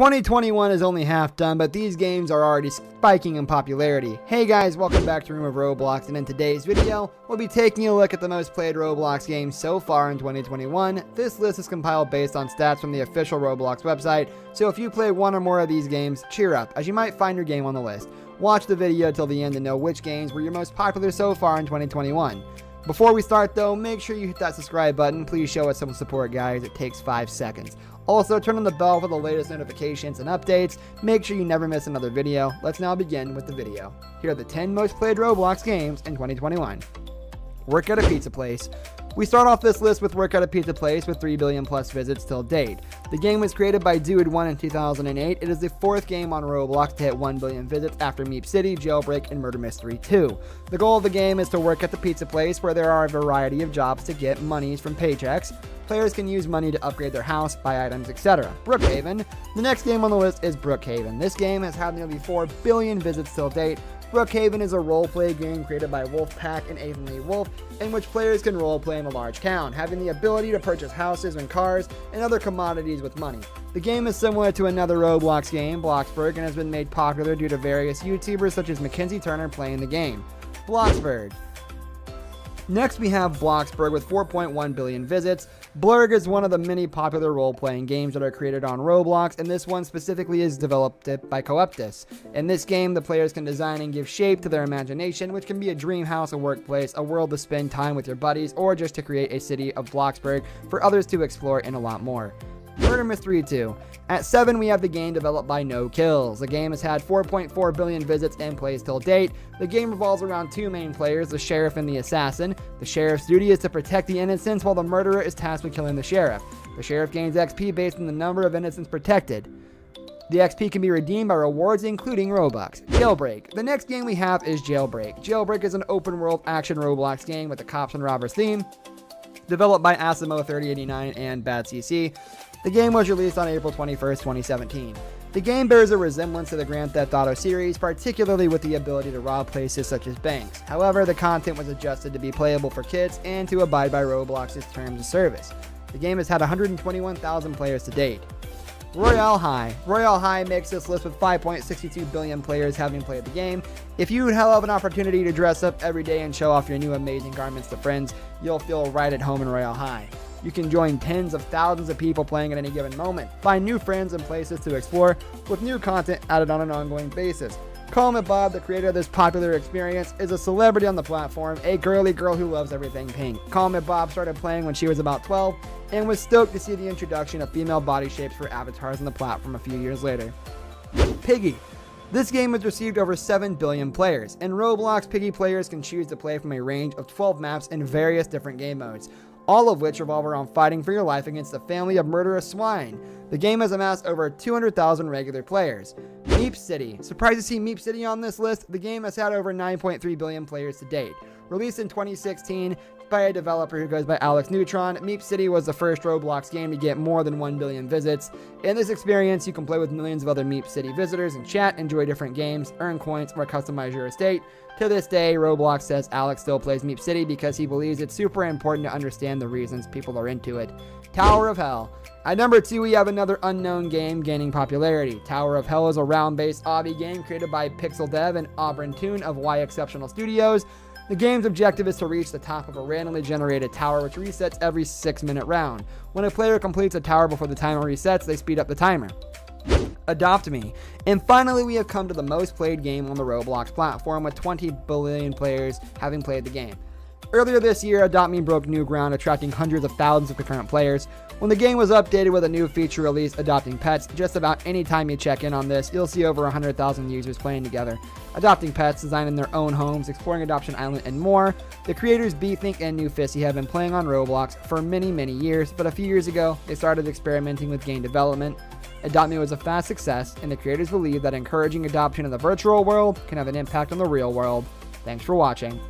2021 is only half done, but these games are already spiking in popularity. Hey guys, welcome back to Room of Roblox, and in today's video, we'll be taking a look at the most played Roblox games so far in 2021. This list is compiled based on stats from the official Roblox website, so if you play one or more of these games, cheer up, as you might find your game on the list. Watch the video till the end to know which games were your most popular so far in 2021. Before we start though, make sure you hit that subscribe button. Please show us some support guys, it takes 5 seconds. Also, turn on the bell for the latest notifications and updates. Make sure you never miss another video. Let's now begin with the video. Here are the 10 most played Roblox games in 2021. Work at a pizza place. We start off this list with Work at a Pizza Place with 3 billion plus visits till date. The game was created by Dued1 in 2008. It is the fourth game on Roblox to hit 1 billion visits after Meep City, Jailbreak, and Murder Mystery 2. The goal of the game is to work at the pizza place where there are a variety of jobs to get monies from paychecks. Players can use money to upgrade their house, buy items, etc. Brookhaven. The next game on the list is Brookhaven. This game has had nearly 4 billion visits till date. Brookhaven is a roleplay game created by Wolfpaq and Aidanleewolf, in which players can roleplay in a large town, having the ability to purchase houses and cars and other commodities with money. The game is similar to another Roblox game, Bloxburg, and has been made popular due to various YouTubers such as Mackenzie Turner playing the game. Bloxburg. Next, we have Bloxburg with 4.1 billion visits. Blurg is one of the many popular role-playing games that are created on Roblox, and this one specifically is developed by Coeptus. In this game, the players can design and give shape to their imagination, which can be a dream house, a workplace, a world to spend time with your buddies, or just to create a city of Bloxburg for others to explore and a lot more. Murder Mystery 2. At 7, we have the game developed by Nikilis. The game has had 4.4 billion visits and plays till date. The game revolves around two main players, the sheriff and the assassin. The sheriff's duty is to protect the innocents, while the murderer is tasked with killing the sheriff. The sheriff gains XP based on the number of innocents protected. The XP can be redeemed by rewards including Robux. Jailbreak. The next game we have is Jailbreak. Jailbreak is an open world action Roblox game with a cops and robbers theme. Developed by Asimo 3089 and Bad CC. The game was released on April 21st, 2017. The game bears a resemblance to the Grand Theft Auto series, particularly with the ability to rob places such as banks. However, the content was adjusted to be playable for kids and to abide by Roblox's terms of service. The game has had 121,000 players to date. Royale High. Royale High makes this list with 5.62 billion players having played the game. If you have an opportunity to dress up every day and show off your new amazing garments to friends, you'll feel right at home in Royale High. You can join tens of thousands of people playing at any given moment, find new friends and places to explore, with new content added on an ongoing basis. Me Bob, the creator of this popular experience, is a celebrity on the platform, a girly girl who loves everything pink. Me Bob started playing when she was about 12 and was stoked to see the introduction of female body shapes for avatars on the platform a few years later. Piggy. This game has received over 7 billion players. In Roblox, Piggy players can choose to play from a range of 12 maps in various different game modes all of which revolve around fighting for your life against a family of murderous swine. The game has amassed over 200,000 regular players. Meep City. Surprised to see Meep City on this list? The game has had over 9.3 billion players to date. Released in 2016 by a developer who goes by Alex Newtron, Meep City was the first Roblox game to get more than 1 billion visits. In this experience, you can play with millions of other Meep City visitors and chat, enjoy different games, earn coins, or customize your estate. To this day, Roblox says Alex still plays Meep City because he believes it's super important to understand the reasons people are into it. Tower of Hell. At number 2, we have another unknown game gaining popularity. Tower of Hell is a round-based obby game created by Pixel Dev and Auburn Toon of YXCeptional Studios. The game's objective is to reach the top of a randomly generated tower which resets every 6 minute round. When a player completes a tower before the timer resets, they speed up the timer. Adopt Me. And finally, we have come to the most played game on the Roblox platform with 20 billion players having played the game. Earlier this year, Adopt Me broke new ground, attracting hundreds of thousands of concurrent players. When the game was updated with a new feature release, Adopting Pets, just about any time you check in on this, you'll see over 100,000 users playing together, adopting pets, designing their own homes, exploring Adoption Island, and more. The creators Bethink and New Fissy have been playing on Roblox for many, many years, but a few years ago, they started experimenting with game development. Adopt Me was a fast success, and the creators believe that encouraging adoption in the virtual world can have an impact on the real world. Thanks for watching.